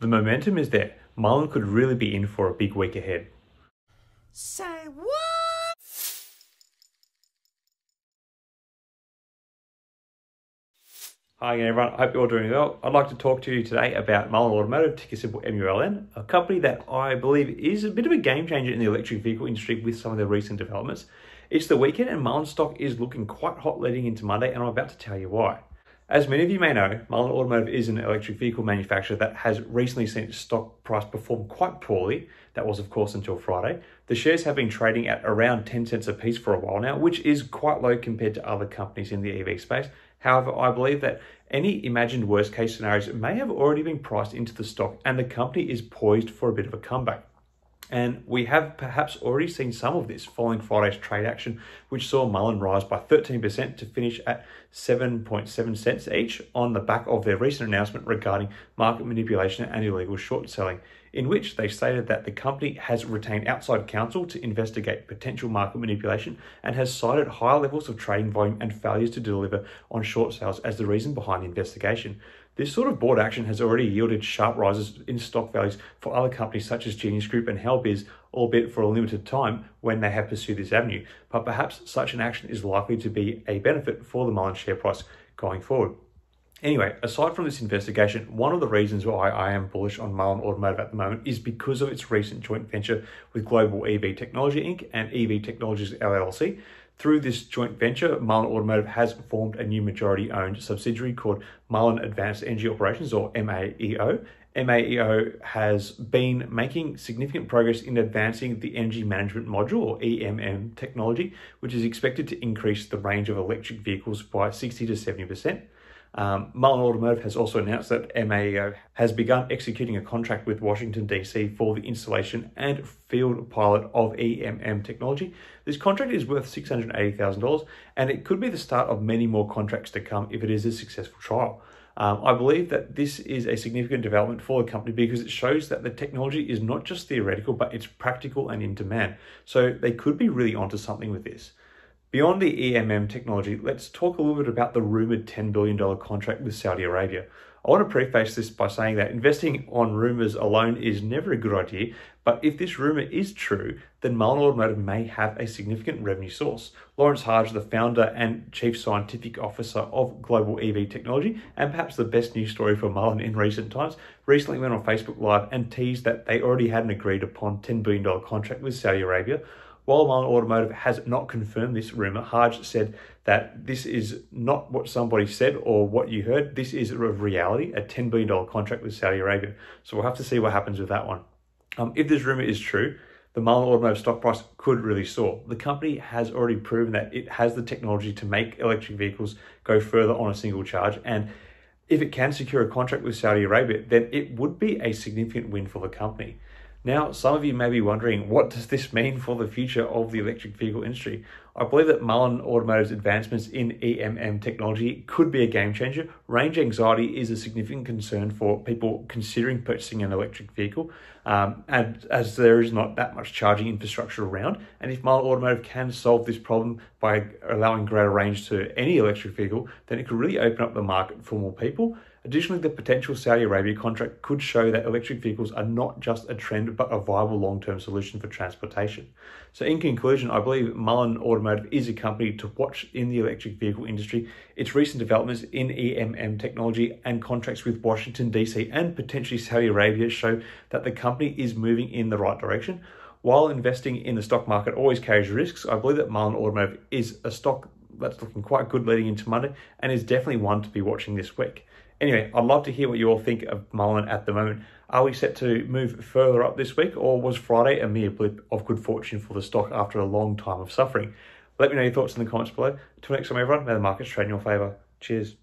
The momentum is there. Mullen could really be in for a big week ahead. Say what? Hi again everyone, I hope you're all doing well. I'd like to talk to you today about Mullen Automotive, ticker symbol MULN, a company that I believe is a bit of a game changer in the electric vehicle industry with some of their recent developments. It's the weekend and Mullen stock is looking quite hot leading into Monday and I'm about to tell you why. As many of you may know, Mullen Automotive is an electric vehicle manufacturer that has recently seen its stock price perform quite poorly. That was, of course, until Friday. The shares have been trading at around 10 cents a piece for a while now, which is quite low compared to other companies in the EV space. However, I believe that any imagined worst case scenarios may have already been priced into the stock and the company is poised for a bit of a comeback. And we have perhaps already seen some of this following Friday's trade action, which saw Mullen rise by 13% to finish at 7.7 cents each on the back of their recent announcement regarding market manipulation and illegal short selling, in which they stated that the company has retained outside counsel to investigate potential market manipulation and has cited higher levels of trading volume and failures to deliver on short sales as the reason behind the investigation. This sort of board action has already yielded sharp rises in stock values for other companies such as Genius Group and Helbiz, albeit for a limited time when they have pursued this avenue. But perhaps such an action is likely to be a benefit for the Mullen share price going forward. Anyway, aside from this investigation, one of the reasons why I am bullish on Mullen Automotive at the moment is because of its recent joint venture with Global EV Technology Inc. and EV Technologies LLC. Through this joint venture, Mullen Automotive has formed a new majority owned subsidiary called Mullen Advanced Energy Operations or MAEO. MAEO has been making significant progress in advancing the energy management module or EMM technology, which is expected to increase the range of electric vehicles by 60 to 70%. Um, Mullen Automotive has also announced that MAEO has begun executing a contract with Washington, D.C. for the installation and field pilot of EMM technology. This contract is worth $680,000 and it could be the start of many more contracts to come if it is a successful trial. Um, I believe that this is a significant development for the company because it shows that the technology is not just theoretical, but it's practical and in demand. So they could be really onto something with this. Beyond the EMM technology, let's talk a little bit about the rumored $10 billion contract with Saudi Arabia. I want to preface this by saying that investing on rumors alone is never a good idea, but if this rumor is true, then Mullen Automotive may have a significant revenue source. Lawrence Hage, the founder and chief scientific officer of Global EV Technology, and perhaps the best news story for Mullen in recent times, recently went on Facebook Live and teased that they already had an agreed upon $10 billion contract with Saudi Arabia while Mullen Automotive has not confirmed this rumor, Hage said that this is not what somebody said or what you heard. This is a reality, a $10 billion contract with Saudi Arabia. So we'll have to see what happens with that one. Um, if this rumor is true, the Mullen Automotive stock price could really soar. The company has already proven that it has the technology to make electric vehicles go further on a single charge. And if it can secure a contract with Saudi Arabia, then it would be a significant win for the company. Now, some of you may be wondering, what does this mean for the future of the electric vehicle industry? I believe that Mullen Automotive's advancements in EMM technology could be a game changer. Range anxiety is a significant concern for people considering purchasing an electric vehicle, um, and as there is not that much charging infrastructure around. And if Mullen Automotive can solve this problem by allowing greater range to any electric vehicle, then it could really open up the market for more people Additionally, the potential Saudi Arabia contract could show that electric vehicles are not just a trend but a viable long term solution for transportation. So, in conclusion, I believe Mullen Automotive is a company to watch in the electric vehicle industry. Its recent developments in EMM technology and contracts with Washington, D.C., and potentially Saudi Arabia show that the company is moving in the right direction. While investing in the stock market always carries risks, I believe that Mullen Automotive is a stock that's looking quite good leading into Monday and is definitely one to be watching this week. Anyway, I'd love to hear what you all think of Mullen at the moment. Are we set to move further up this week, or was Friday a mere blip of good fortune for the stock after a long time of suffering? Let me know your thoughts in the comments below. Until next time, everyone, may the markets trade in your favour. Cheers.